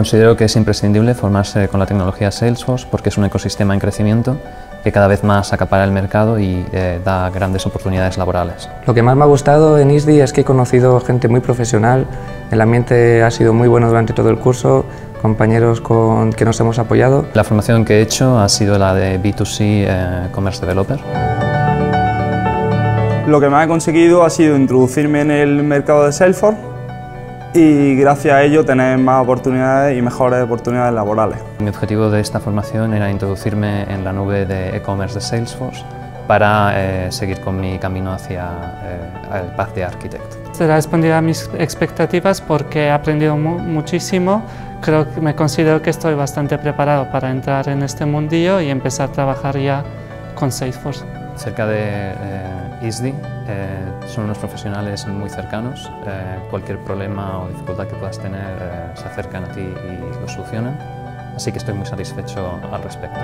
Considero que es imprescindible formarse con la tecnología Salesforce porque es un ecosistema en crecimiento que cada vez más acapara el mercado y eh, da grandes oportunidades laborales. Lo que más me ha gustado en ISDI es que he conocido gente muy profesional, el ambiente ha sido muy bueno durante todo el curso, compañeros con que nos hemos apoyado. La formación que he hecho ha sido la de B2C eh, Commerce Developer. Lo que más he conseguido ha sido introducirme en el mercado de Salesforce y gracias a ello tener más oportunidades y mejores oportunidades laborales. Mi objetivo de esta formación era introducirme en la nube de e-commerce de Salesforce para eh, seguir con mi camino hacia eh, el path de arquitecto. Se ha respondido a mis expectativas porque he aprendido mu muchísimo. Creo que me considero que estoy bastante preparado para entrar en este mundillo y empezar a trabajar ya con Salesforce. Cerca de eh, ISDI eh, son unos profesionales muy cercanos. Eh, cualquier problema o dificultad que puedas tener eh, se acercan a ti y lo solucionan. Así que estoy muy satisfecho al respecto.